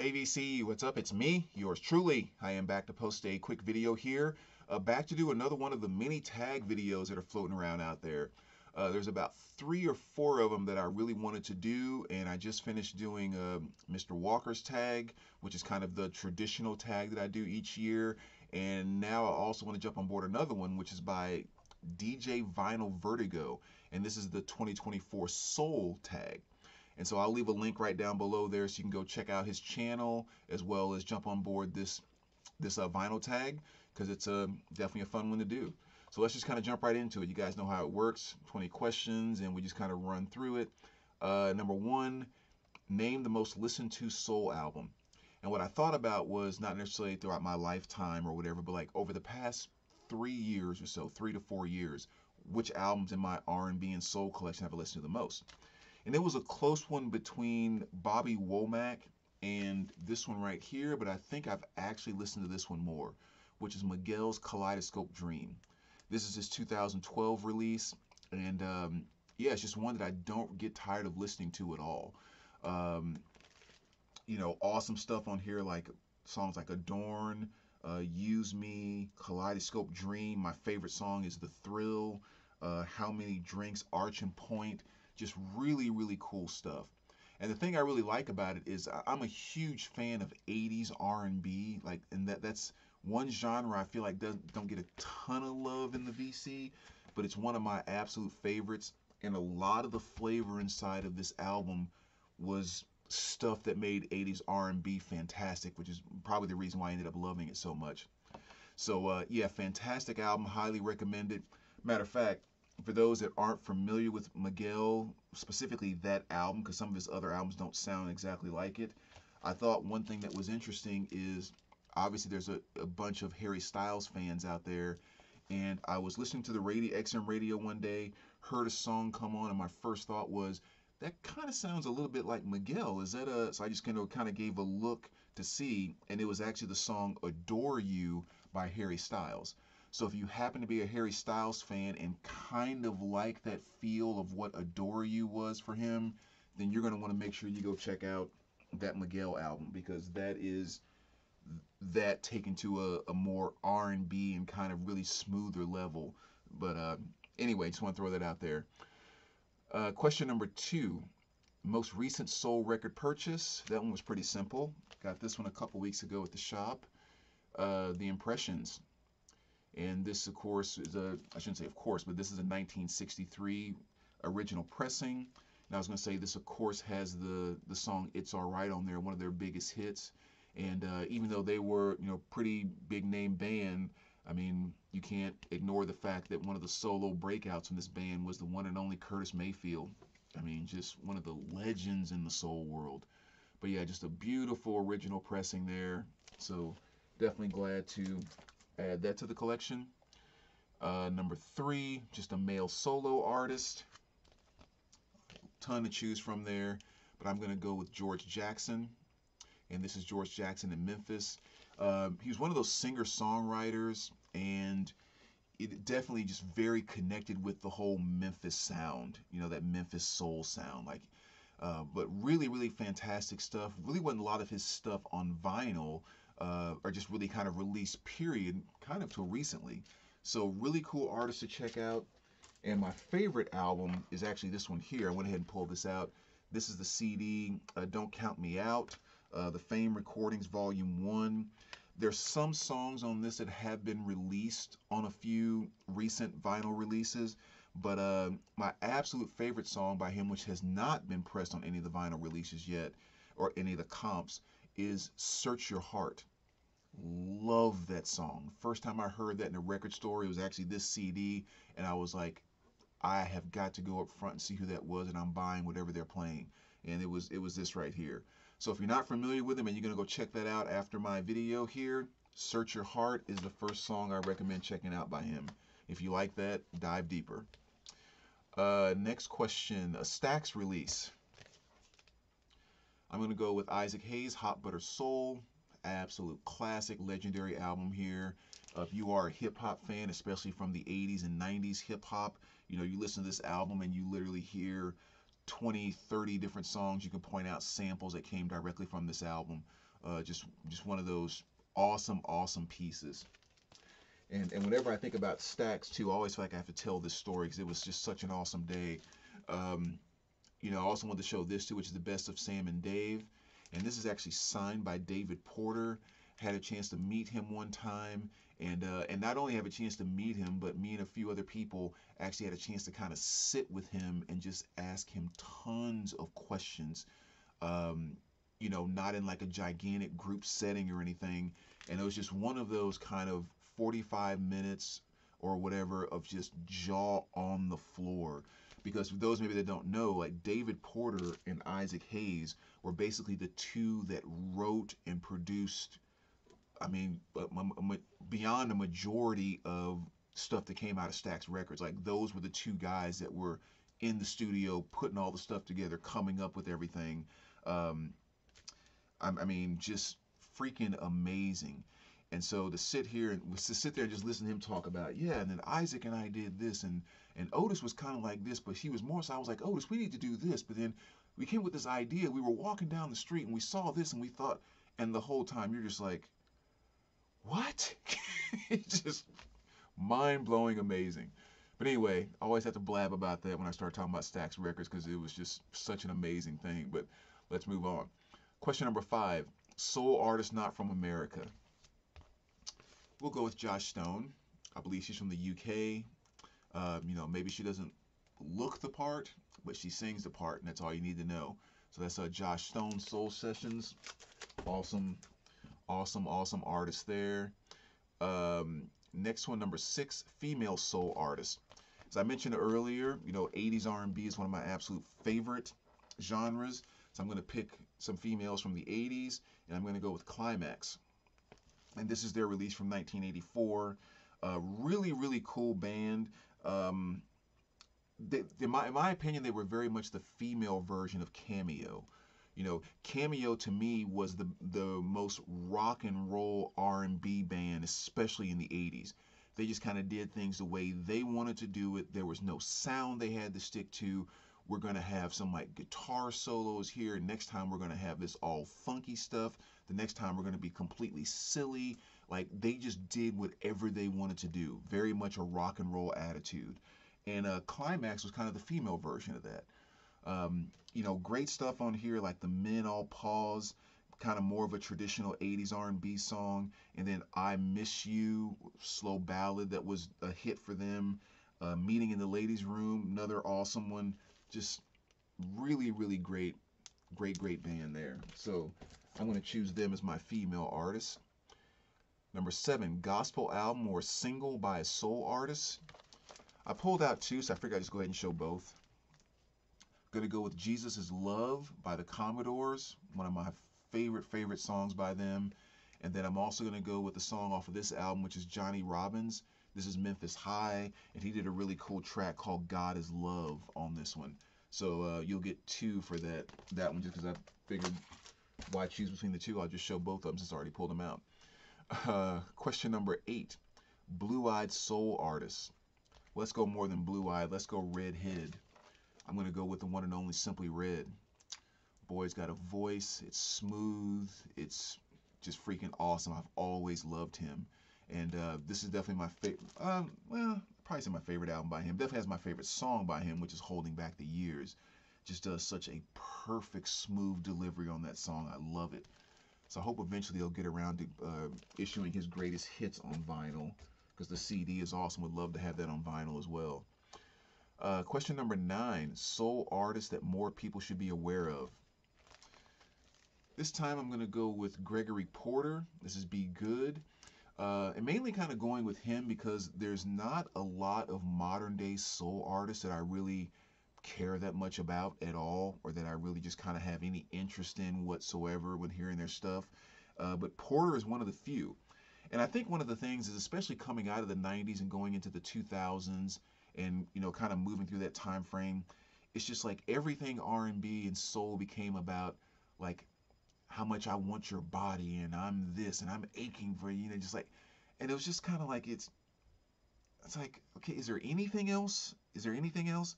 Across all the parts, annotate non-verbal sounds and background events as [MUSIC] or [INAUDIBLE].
Hey VC, what's up? It's me, yours truly. I am back to post a quick video here. Uh, back to do another one of the many tag videos that are floating around out there. Uh, there's about three or four of them that I really wanted to do, and I just finished doing uh, Mr. Walker's tag, which is kind of the traditional tag that I do each year. And now I also want to jump on board another one, which is by DJ Vinyl Vertigo, and this is the 2024 Soul tag. And so I'll leave a link right down below there so you can go check out his channel as well as jump on board this this uh, vinyl tag because it's a, uh, definitely a fun one to do. So let's just kind of jump right into it. You guys know how it works. 20 questions and we just kind of run through it. Uh, number one, name the most listened to soul album. And what I thought about was not necessarily throughout my lifetime or whatever, but like over the past three years or so, three to four years, which albums in my R&B and soul collection have I listened to the most? And it was a close one between Bobby Womack and this one right here, but I think I've actually listened to this one more, which is Miguel's Kaleidoscope Dream. This is his 2012 release, and um, yeah, it's just one that I don't get tired of listening to at all. Um, you know, awesome stuff on here like songs like Adorn, uh, Use Me, Kaleidoscope Dream. My favorite song is The Thrill, uh, How Many Drinks, Arch and Point. Just really, really cool stuff. And the thing I really like about it is I'm a huge fan of 80s R&B, like, and that that's one genre I feel like doesn't don't get a ton of love in the VC, but it's one of my absolute favorites. And a lot of the flavor inside of this album was stuff that made 80s R&B fantastic, which is probably the reason why I ended up loving it so much. So uh, yeah, fantastic album, highly recommended. Matter of fact, for those that aren't familiar with Miguel, specifically that album, because some of his other albums don't sound exactly like it, I thought one thing that was interesting is obviously there's a, a bunch of Harry Styles fans out there, and I was listening to the radio XM radio one day, heard a song come on, and my first thought was that kind of sounds a little bit like Miguel. Is that a? So I just kind of kind of gave a look to see, and it was actually the song "Adore You" by Harry Styles. So if you happen to be a Harry Styles fan and kind of like that feel of what Adore You was for him, then you're going to want to make sure you go check out that Miguel album because that is that taken to a, a more R&B and kind of really smoother level. But uh, anyway, just want to throw that out there. Uh, question number two. Most recent soul record purchase. That one was pretty simple. Got this one a couple weeks ago at the shop. Uh, the Impressions and this, of course, is a, I shouldn't say of course, but this is a 1963 original pressing. And I was going to say this, of course, has the, the song It's Alright on there, one of their biggest hits. And uh, even though they were, you know, pretty big name band, I mean, you can't ignore the fact that one of the solo breakouts in this band was the one and only Curtis Mayfield. I mean, just one of the legends in the soul world. But yeah, just a beautiful original pressing there. So definitely glad to add that to the collection. Uh, number three, just a male solo artist. Ton to choose from there, but I'm going to go with George Jackson. And this is George Jackson in Memphis. Uh, he was one of those singer-songwriters, and it definitely just very connected with the whole Memphis sound, you know, that Memphis soul sound. Like, uh, but really, really fantastic stuff. Really wasn't a lot of his stuff on vinyl, uh, or just really kind of released period kind of till recently. So really cool artist to check out. And my favorite album is actually this one here. I went ahead and pulled this out. This is the CD, uh, Don't Count Me Out, uh, the Fame Recordings Volume 1. There's some songs on this that have been released on a few recent vinyl releases, but uh, my absolute favorite song by him, which has not been pressed on any of the vinyl releases yet, or any of the comps, is Search Your Heart. Love that song. First time I heard that in a record store, it was actually this CD, and I was like, I have got to go up front and see who that was, and I'm buying whatever they're playing. And it was it was this right here. So if you're not familiar with him and you're gonna go check that out after my video here, Search Your Heart is the first song I recommend checking out by him. If you like that, dive deeper. Uh, next question, a Stax release. I'm to go with Isaac Hayes, Hot Butter Soul. Absolute classic, legendary album here. Uh, if you are a hip hop fan, especially from the 80s and 90s hip hop, you know, you listen to this album and you literally hear 20, 30 different songs. You can point out samples that came directly from this album. Uh, just just one of those awesome, awesome pieces. And and whenever I think about Stax too, I always feel like I have to tell this story because it was just such an awesome day. Um, you know, I also wanted to show this too, which is the best of Sam and Dave. And this is actually signed by David Porter. Had a chance to meet him one time, and uh, and not only have a chance to meet him, but me and a few other people actually had a chance to kind of sit with him and just ask him tons of questions. Um, you know, not in like a gigantic group setting or anything. And it was just one of those kind of 45 minutes or whatever of just jaw on the floor. Because for those maybe that don't know, like David Porter and Isaac Hayes were basically the two that wrote and produced, I mean, beyond the majority of stuff that came out of Stax Records. Like those were the two guys that were in the studio putting all the stuff together, coming up with everything. Um, I, I mean, just freaking amazing. And so to sit here and to sit there and just listen to him talk about, yeah, and then Isaac and I did this, and and Otis was kind of like this, but she was more so. I was like, Otis, we need to do this, but then we came with this idea. We were walking down the street and we saw this, and we thought, and the whole time you're just like, what? [LAUGHS] it's just mind blowing, amazing. But anyway, I always have to blab about that when I start talking about Stax Records because it was just such an amazing thing. But let's move on. Question number five soul artist not from America. We'll go with Joss Stone. I believe she's from the UK. Uh, you know, maybe she doesn't look the part, but she sings the part, and that's all you need to know. So that's uh, Joss Stone Soul Sessions. Awesome, awesome, awesome artist there. Um, next one, number six, female soul artist. As I mentioned earlier, you know, 80s R&B is one of my absolute favorite genres. So I'm going to pick some females from the 80s, and I'm going to go with Klymaxx. And this is their release from 1984. Uh, really, really cool band. Um, they, in, my, in my opinion, they were very much the female version of Cameo. You know, Cameo to me was the the most rock and roll R&B band, especially in the 80s. They just kind of did things the way they wanted to do it. There was no sound they had to stick to. We're going to have some like guitar solos here. Next time we're going to have this all funky stuff. The next time we're going to be completely silly. Like they just did whatever they wanted to do. Very much a rock and roll attitude. And uh, Klymaxx was kind of the female version of that. Um, you know, great stuff on here like the Men All Pause, kind of more of a traditional 80s R&B song, and then I Miss You, slow ballad that was a hit for them. Uh, Meeting in the Ladies Room, another awesome one just really, really great, great, great band there. So I'm going to choose them as my female artist. Number seven, gospel album or single by a soul artist. I pulled out two, so I figured I'd just go ahead and show both. To go with Jesus is Love by the Commodores, one of my favorite, favorite songs by them. And then I'm also to go with the song off of this album, which is Johnny Robbins. This is Memphis High, and he did a really cool track called God is Love on this one. So uh, you'll get two for that that one just because I figured why choose between the two? I'll just show both of them since I already pulled them out. Uh, question number eight, blue-eyed soul artist. Let's go more than blue-eyed. Let's go red-headed. I'm gonna go with the one and only Simply Red. Boy's got a voice. It's smooth. It's just freaking awesome. I've always loved him. And uh, this is definitely my favorite. Um, well, probably say my favorite album by him. Definitely has my favorite song by him, which is "Holding Back the Years." Just does such a perfect, smooth delivery on that song. I love it. So I hope eventually he'll get around to uh, issuing his greatest hits on vinyl because the CD is awesome. Would love to have that on vinyl as well. Uh, question number nine: Soul artist that more people should be aware of. This time I'm going to go with Gregory Porter. This is Be Good. Uh, and mainly kind of going with him because there's not a lot of modern day soul artists that I really care that much about at all, or that I really just kind of have any interest in whatsoever when hearing their stuff. Uh, but Porter is one of the few. And I think one of the things is, especially coming out of the 90s and going into the 2000s, and you know, kind of moving through that time frame, it's just like everything R&B and soul became about like how much I want your body and I'm this and I'm aching for you, you know, just like, and it was just kind of like it's, it's like, okay, is there anything else? Is there anything else?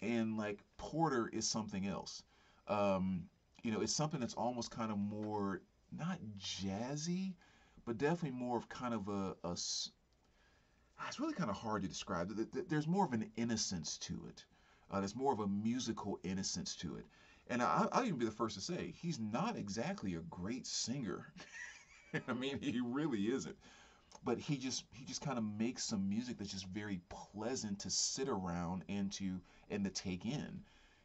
And like Porter is something else. Um, you know, it's something that's almost kind of more not jazzy, but definitely more of kind of a, a ah, it's really kind of hard to describe. There's more of an innocence to it. Uh, there's more of a musical innocence to it. And I, will even be the first to say, he's not exactly a great singer. [LAUGHS] I mean, he really isn't. But he just he just kind of makes some music that's just very pleasant to sit around and to and to take in.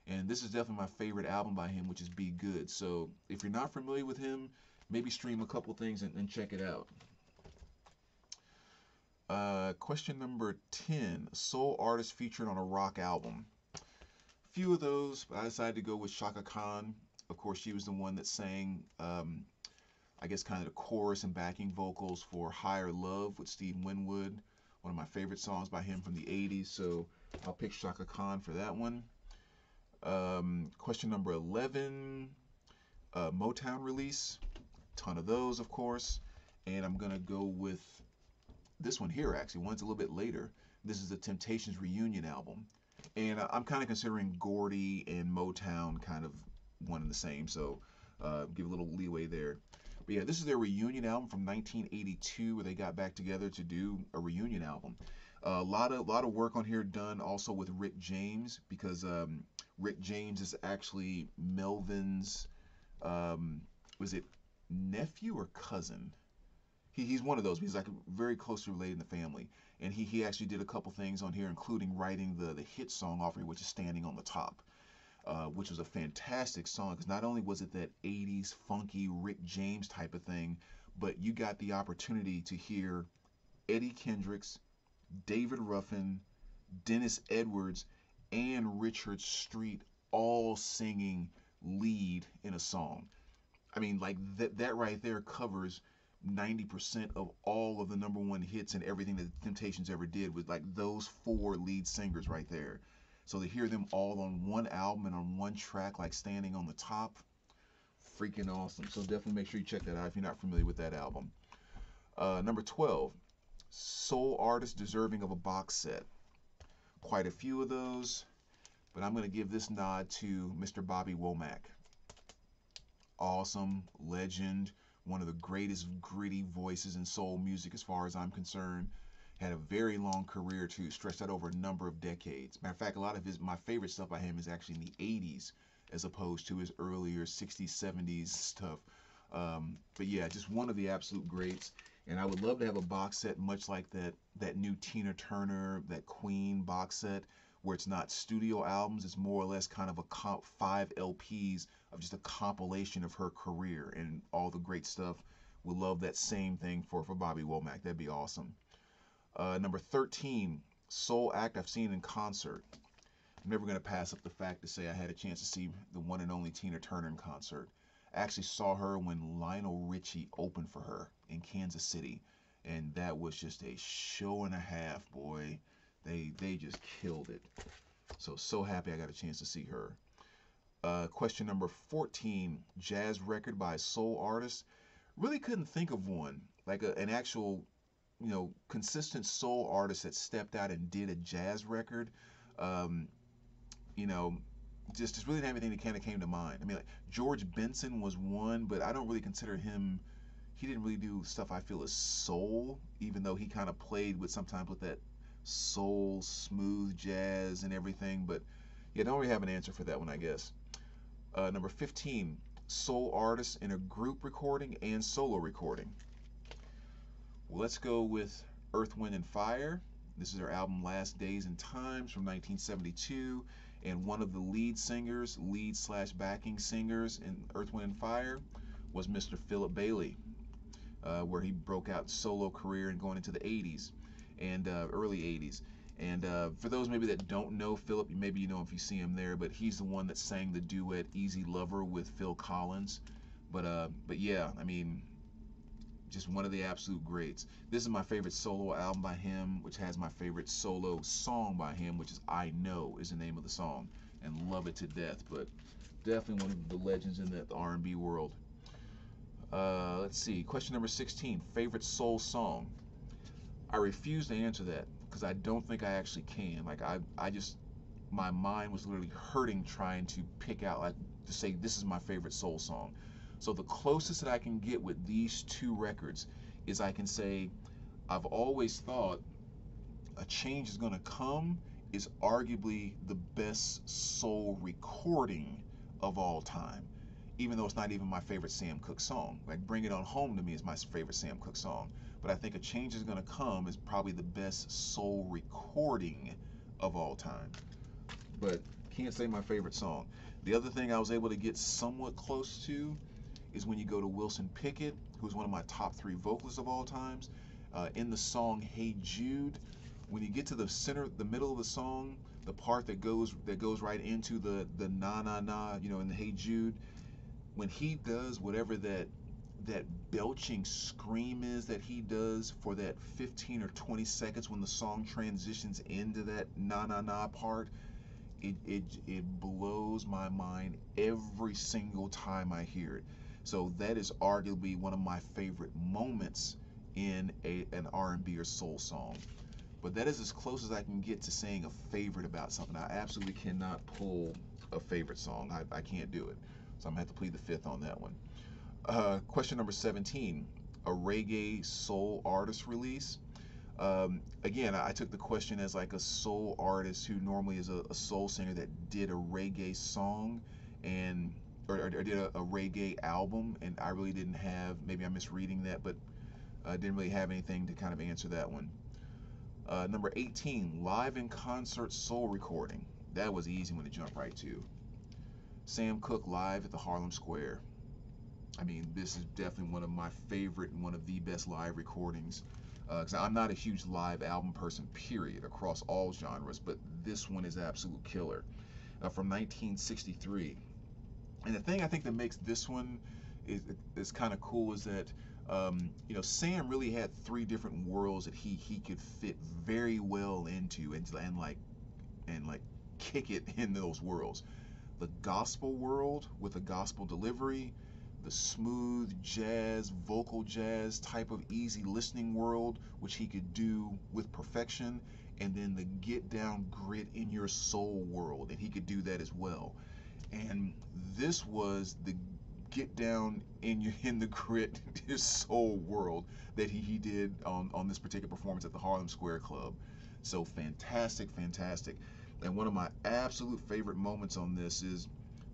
And this is definitely my favorite album by him, which is Be Good. So if you're not familiar with him, maybe stream a couple things and, and check it out. Uh, question number 10 Soul artist featured on a rock album. Few of those, but I decided to go with Chaka Khan. Of course, she was the one that sang um, I guess kind of the chorus and backing vocals for Higher Love with Steve Winwood, one of my favorite songs by him from the 80s. So I'll pick Chaka Khan for that one. Um, question number 11 uh, Motown release. Ton of those, of course. And I'm going to go with this one here, actually. One's a little bit later. This is the Temptations reunion album. And I'm kind of considering Gordy and Motown kind of one and the same. So uh, give a little leeway there. But yeah, this is their reunion album from 1982 where they got back together to do a reunion album. A uh, lot of lot of work on here done also with Rick James because um, Rick James is actually Melvin's um, was it nephew or cousin? He, he's one of those. He's like very closely related in the family, and he he actually did a couple things on here, including writing the the hit song off here, which is "Standing on the Top." Uh, which was a fantastic song because not only was it that 80s funky Rick James type of thing, but you got the opportunity to hear Eddie Kendricks, David Ruffin, Dennis Edwards, and Richard Street all singing lead in a song. I mean, like that that right there covers 90% of all of the number one hits and everything that the Temptations ever did with like those four lead singers right there. So to hear them all on one album and on one track, like standing on the top, freaking awesome. So definitely make sure you check that out if you're not familiar with that album. Uh, number 12, Soul Artist Deserving of a Box Set. Quite a few of those, but I'm going to give this nod to Mr. Bobby Womack. Awesome, legend, one of the greatest gritty voices in soul music as far as I'm concerned had a very long career too, stretched out over a number of decades. Matter of fact, a lot of his my favorite stuff by him is actually in the 80s as opposed to his earlier 60s, 70s stuff. Um, but yeah, just one of the absolute greats. And I would love to have a box set much like that that new Tina Turner, that Queen box set, where it's not studio albums, it's more or less kind of a comp five LPs of just a compilation of her career and all the great stuff. Would love that same thing for for Bobby Womack. That'd be awesome. Uh, number 13, Soul Act I've seen in concert. I'm never going to pass up the fact to say I had a chance to see the one and only Tina Turner in concert. I actually saw her when Lionel Richie opened for her in Kansas City, and that was just a show and a half, boy. They they just killed it. So so happy I got a chance to see her. Uh, question number 14, jazz record by soul artist. Really couldn't think of one like a, an actual you know, consistent soul artists that stepped out and did a jazz record, um, you know, just just really didn't have anything that kind of came to mind. I mean, like George Benson was one, but I don't really consider him. He didn't really do stuff I feel is soul, even though he kind of played with sometimes with that soul, smooth jazz and everything. But yeah, don't really have an answer for that one, I guess. Uh, number 15, soul artists in a group recording and solo recording. Let's go with Earth, Wind, and Fire. This is their album Last Days and Times from 1972. And one of the lead singers, lead slash backing singers in Earth, Wind, and Fire was Mr. Philip Bailey, uh, where he broke out solo career and going into the 80s and uh, early 80s. And uh, for those maybe that don't know Philip, maybe you know if you see him there, but he's the one that sang the duet "Easy Lover" with Phil Collins. But uh, but yeah, I mean, just one of the absolute greats. This is my favorite solo album by him, which has my favorite solo song by him, which is I Know is the name of the song, and love it to death. But definitely one of the legends in the R&B world. Uh, let's see. Question number 16. Favorite soul song? I refuse to answer that because I don't think I actually can. Like I, I just, my mind was literally hurting trying to pick out like to say this is my favorite soul song. So the closest that I can get with these two records is I can say I've always thought a change is going to come is arguably the best soul recording of all time even though it's not even my favorite Sam Cooke song. Like Bring It On Home to me is my favorite Sam Cooke song. But I think A Change is Gonna Come is probably the best soul recording of all time. But can't say my favorite song. The other thing I was able to get somewhat close to is when you go to Wilson Pickett, who's one of my top three vocalists of all times. Uh, in the song Hey Jude, when you get to the center, the middle of the song, the part that goes that goes right into the the na na na, you know, in the Hey Jude, when he does whatever that that belching scream is that he does for that 15 or 20 seconds when the song transitions into that na na na part it, it it blows my mind every single time I hear it so that is arguably one of my favorite moments in a an R&B or soul song. But that is as close as I can get to saying a favorite about something. I absolutely cannot pull a favorite song. I, I can't do it. So I'm going to have to plead the fifth on that one. Uh, question number 17 a reggae soul artist release. Um, again, I took the question as like a soul artist who normally is a, a soul singer that did a reggae song. And or, or, or did a, a, reggae album, and I really didn't have. Maybe I'm misreading that, but I didn't really have anything to kind of answer that one. Uh, number 18, live in concert soul recording. That was easy one to jump right to. Sam Cooke live at the Harlem Square. I mean, this is definitely one of my favorite and one of the best live recordings. Because uh, I'm not a huge live album person, period, across all genres, but this one is absolute killer. Uh, from 1963. And the thing I think that makes this one is, is kind of cool is that um, you know Sam really had three different worlds that he he could fit very well into and, and like and like kick it [LAUGHS] in those worlds the gospel world with a gospel delivery, the smooth jazz, vocal jazz type of easy listening world, which he could do with perfection, and then the get down grit in your soul world, and he could do that as well. And this was the get down in your in the grit [LAUGHS] his soul world that he, he did on, on this particular performance at the Harlem Square Club. So fantastic, fantastic. And one of my absolute favorite moments on this is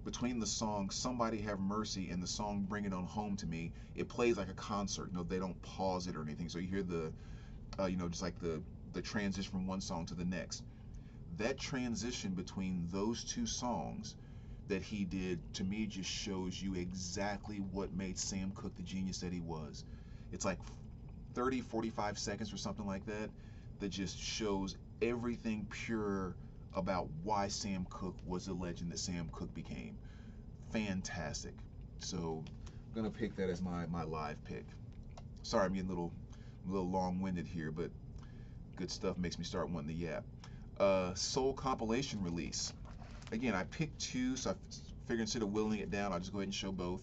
between the song Somebody Have Mercy and the song Bring It On Home to Me, it plays like a concert. You know, they don't pause it or anything. So you hear the, uh, you know, just like the, the transition from one song to the next. That transition between those two songs that he did, to me, just shows you exactly what made Sam Cooke the genius that he was. It's like 30, 45 seconds or something like that that just shows everything pure about why Sam Cooke was the legend that Sam Cooke became. Fantastic. So I'm gonna pick that as my my live pick. Sorry, I'm getting a little a little long-winded here, but good stuff makes me start wanting to yap. Uh, Soul compilation release. Again, I picked two, so I figured instead of whittling it down, I'll just go ahead and show both.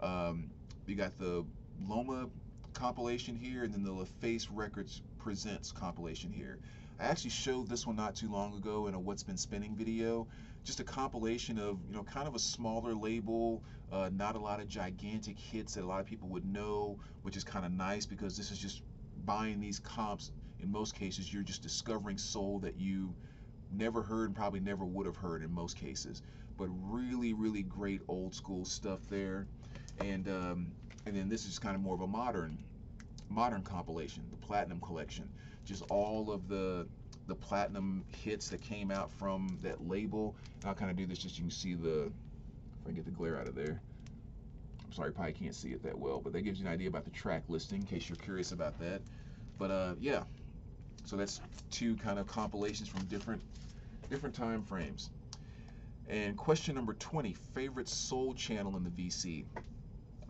Um, you got the Loma compilation here, and then the LaFace Records Presents compilation here. I actually showed this one not too long ago in a What's Been Spinning video. Just a compilation of, you know, kind of a smaller label, uh, not a lot of gigantic hits that a lot of people would know, which is kind of nice because this is just buying these comps. In most cases, you're just discovering soul that you never heard and probably never would have heard in most cases. But really, really great old school stuff there. And um, and then this is kind of more of a modern modern compilation, the Platinum Collection just all of the the platinum hits that came out from that label. And I'll kind of do this just so you can see the, if I can get the glare out of there. I'm sorry, probably can't see it that well, but that gives you an idea about the track listing in case you're curious about that. But uh, yeah, so that's two kind of compilations from different different time frames. And question number 20, favorite soul channel in the VC.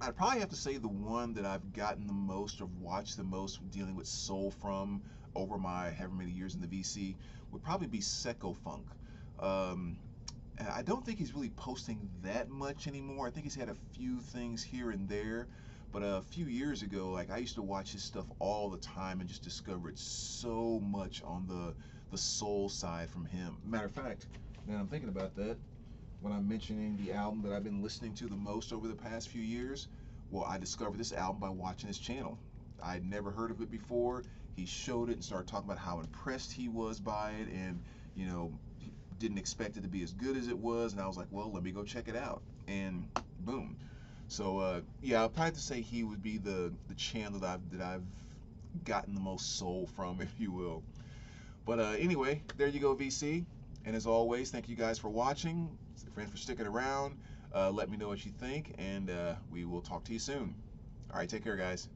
I'd probably have to say the one that I've gotten the most or watched the most dealing with soul from over my however many years in the VC would probably be Secco Funk. Um, I don't think he's really posting that much anymore. I think he's had a few things here and there. But a few years ago, like I used to watch his stuff all the time and just discovered so much on the the soul side from him. Matter of fact, now I'm thinking about that. when I'm mentioning the album that I've been listening to the most over the past few years, well, I discovered this album by watching his channel. I'd never heard of it before. He showed it and started talking about how impressed he was by it and, you know, didn't expect it to be as good as it was. And I was like, well, let me go check it out. And boom. So, uh, yeah, I'd probably have to say he would be the, the channel that I've, that I've gotten the most soul from, [LAUGHS] if you will. But uh, anyway, there you go, VC. And as always, thank you guys for watching, friends for sticking around. Uh, let me know what you think, and uh, we will talk to you soon. All right, take care, guys.